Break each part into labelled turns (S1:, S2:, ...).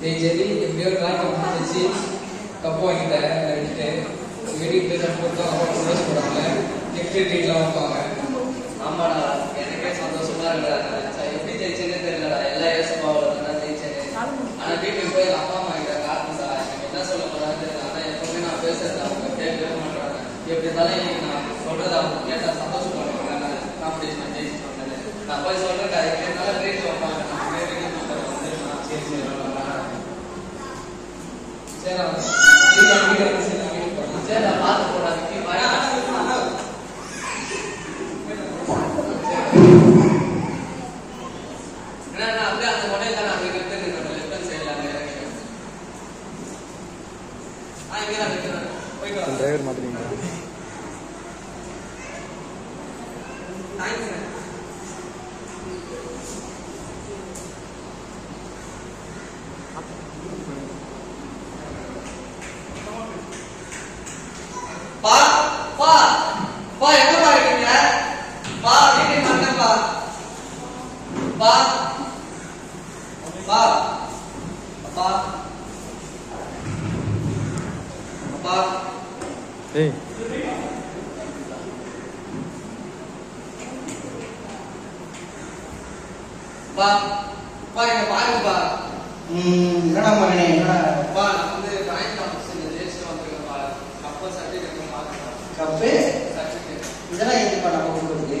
S1: டேய் ஜெரி எப்படியோ டிராயிங் முடிஞ்சிச்சு தப்பு வாங்கிட்டேன் அதை வீட்டுக்கு போய் கப்பு கொடுத்தோம் அப்புறம் க்ளோஸ் கிஃப்ட் ட்ரீட்லாம் வைப்பாங்க
S2: ஆமாடா எனக்கே சந்தோஷமா இருக்கிறாங்க சரி, எப்படி ஜெயிச்சேனே தெரியலடா எல்லா ஏசப்பாவோட தான் ஜெயிச்சேனே ஆனா வீட்டுக்கு போய் எங்க அப்பா அம்மா கிட்ட காட்டுதா எனக்கு என்ன சொல்ல போறான்னு தெரியல ஆனா எப்பவுமே நான் பேசுறது அவங்க கேட்கவே மாட்டாங்க எப்படி இருந்தாலும் இன்னைக்கு நான் சொல்றது அவங்க கேட்டா சந்தோஷப்படுவாங்க காம்படிஷன் ஜெயிச்சு வந்தேன் நான் போய் சொல்றேன் அதுக்கு என்னால ட்ரீட் வைப்பாங்க நான் வீட்டுக்கு வந்து நான் சரி சரி
S1: சரி நான் வீட்டுக்கு வீட்டுக்கு வந்து சரி நான் வீட்டுக்கு போறேன்
S2: சரி நான் பார்த்து போடாதுக்கு பாய் என்ன நான் அப்படியே அந்த மொபைல் தான் நான் வைக்கிறது என்னோட லெஃப்ட் சைடில் அங்கே இறங்கிட்டேன் ஆ இங்கே தான் வைக்கிறேன் போய்ட்டு வரேன்
S3: டிரைவர் மாத்தினீங்களா
S2: தேங்க்ஸ் பா பா பா எங்கப்பா இருக்கீங்க பா வீட்டுக்கு வந்தேன்ப்பா பா பா அப்பா அப்பா
S3: ஏய்
S2: பா பா இங்க பாருங்கப்பா
S4: ம், என்னடா மகனே என்னடா
S2: பா நான் வந்து டிராயிங் காம்படிஷன்ல ஜெயிச்சுட்டு வந்திருக்கேன்ப்பா அப்போ சர்டிஃபிகேட் பார்க்கணும்
S4: கப்பு
S2: சர்டிஃபிகேட்
S4: இதெல்லாம் எதுப்பா நம்ம கொடுக்குறதுக்கு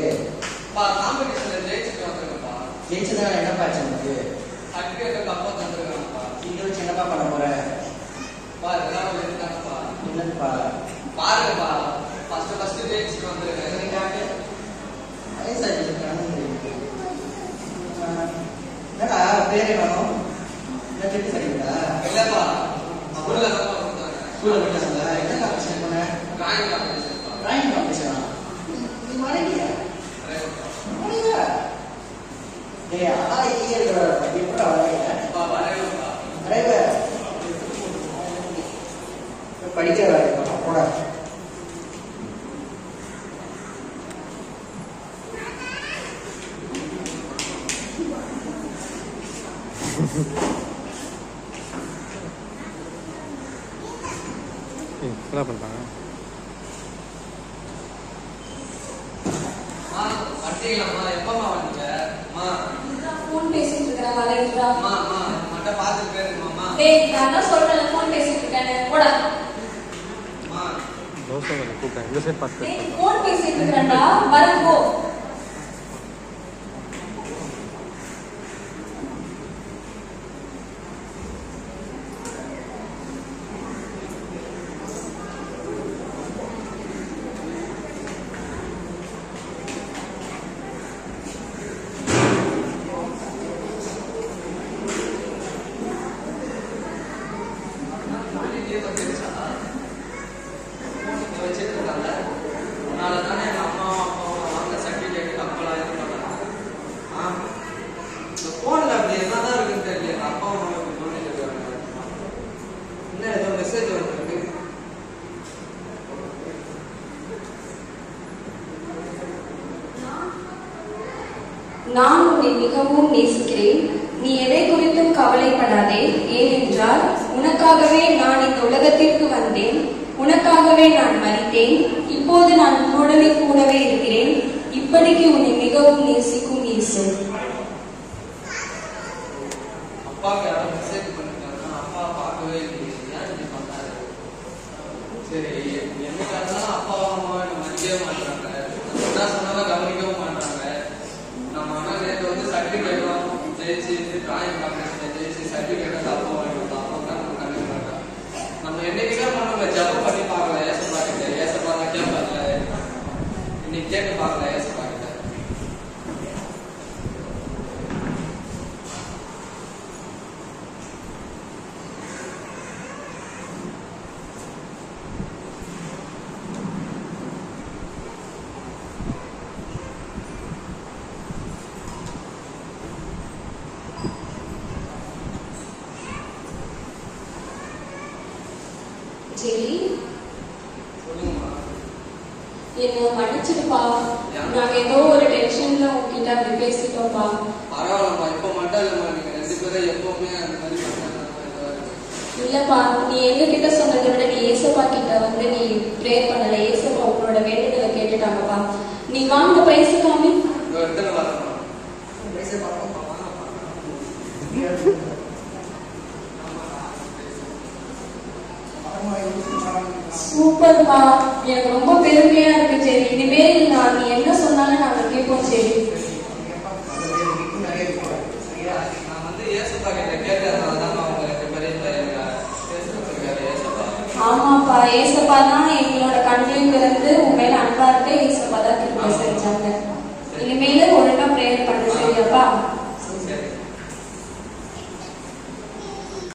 S2: பா காம்படிஷன்ல ஜெயிச்சுட்டு வந்திருக்கேன்ப்பா
S4: ஜெயிச்சதுனால என்னப்பா ஆச்சு உனக்கு
S2: சர்டிஃபிகேட் கப்பா தந்துருக்கேன்ப்பா.
S4: இதை வச்சு என்னப்பா பண்ண போற?
S2: பா இதெல்லாம் ஒரு இருக்காங்கப்பா
S4: என்னதுப்பா?
S2: பாருங்கப்பா. ஃபர்ஸ்ட் ஃபர்ஸ்ட் ஜெயிச்சுட்டு வந்திருக்கேன்
S4: வயசாச்சு என்னடா பேரே வேணும்? என்ன செட்டு சரிங்களா
S2: இல்லப்பா. ஸ்கூல்ல
S4: ஸ்கூல்ல என்ன காம்படிஷன் பண்ண?
S2: டிராயிங் காம்படிஷன்
S4: டிராயிங் காம்படிஷனா படிக்கிற போட.
S3: என்ன பண்ணுறாங்க
S2: வந்தீங்களாம்மா எப்பமா வந்தீங்க? மா
S5: ஃபோன் பேசிட்டு இருக்கேன் வரேன்டா
S2: மா மா மட்டும் பார்த்துட்டு போயிருங்கம்மா
S5: டேய் நான் தான் சொல்றேன் ஃபோன் பேசிட்டு இருக்கேன் போடா.
S2: மா
S3: தோசை கொஞ்சம் கூப்பிட்டேன். இந்த சைட் பார்த்து
S5: டேய்
S3: பேசுறேன்.
S5: ஃபோன் பேசிட்டு இருக்கேன்டா வரேன் போ நான் உன்னை மிகவும் நேசிக்கிறேன். நீ எதை குறித்தும் கவலைப்படாதே. ஏனென்றால் உனக்காகவே நான் இந்த உலகத்திற்கு வந்தேன். உனக்காகவே நான் மறித்தேன். இப்போது நான் உன்னுடனே கூடவே இருக்கிறேன். இப்படிக்கு உன்னை மிகவும் நேசிக்கும் இயேசு.
S2: அப்பாவுக்கு யாரும் மெசேஜ் அப்பா ஏன் இப்படி பண்ணாரு சரி என்னைக்கா இருந்தாலும் அப்பாவும் அம்மாவும் என்ன மதிக்கவே மாட்டாங்க என்ன சொன்னாலும் கவனிக்கவும் மாட்டாங்க நம்ம ஆனா நேற்று வந்து சர்டிஃபிகேட்லாம் ஜெயிச்சு டிராயிங் காம்படிஷன் ஜெயிச்சு சர்டிஃபிகேட் அப்பா வாங்கிட்டு அப்பா தான் நம்ம கண்டுக்க மாட்டோம் நம்ம என்னைக்குதான் பண்ணுவோம் ஜபம் பண்ணி பார்க்கல ஏசப்பா கிட்ட ஏசப்பா தான் கேட்பார்ல இன்னைக்கு கேட்டு பார்க்கல ஏசப்பா கிட்ட
S5: ஜெரி
S2: சொல்லுங்கம்மா
S5: என்ன மன்னிச்சிடுப்பா நாங்க ஏதோ ஒரு டென்ஷன்ல உங்ககிட்ட அப்படி பேசிட்டோம்ப்பா.
S2: பரவாயில்லம்மா இப்போ மட்டும் இல்லைம்மா நீங்க ரெண்டு பேரும் எப்பவுமே அந்த மாதிரி
S5: இல்லப்பா நீ எங்க கிட்ட சொன்னதை விட நீ ஏசப்பா கிட்ட வந்து நீ ப்ரேயர் பண்ணல. ஏசப்பா உங்களோட வேண்டுதலை கேட்டுட்டாங்கப்பா. நீ வாங்க பைசு காமி?
S2: இதோ எத்தனை வரணும்
S4: வயசை பார்ப்போம். அம்மா, இது நான்
S5: சூப்பர்ப்பா எனக்கு ரொம்ப பெருமையா இருக்கு சரி. இனிமேல் நான் நீ என்ன சொன்னாலும் நாங்க கேட்போம் சரி. ஆமாப்பா ஏசப்பா தான் எங்களோட கண்களையும் இருந்து உன் அன்பா இருக்க ஏசப்பா தான் திரும்ப செஞ்சாங்க இனிமேல ஒழுங்கா ப்ரேயர் பண்ண சரியாப்பா?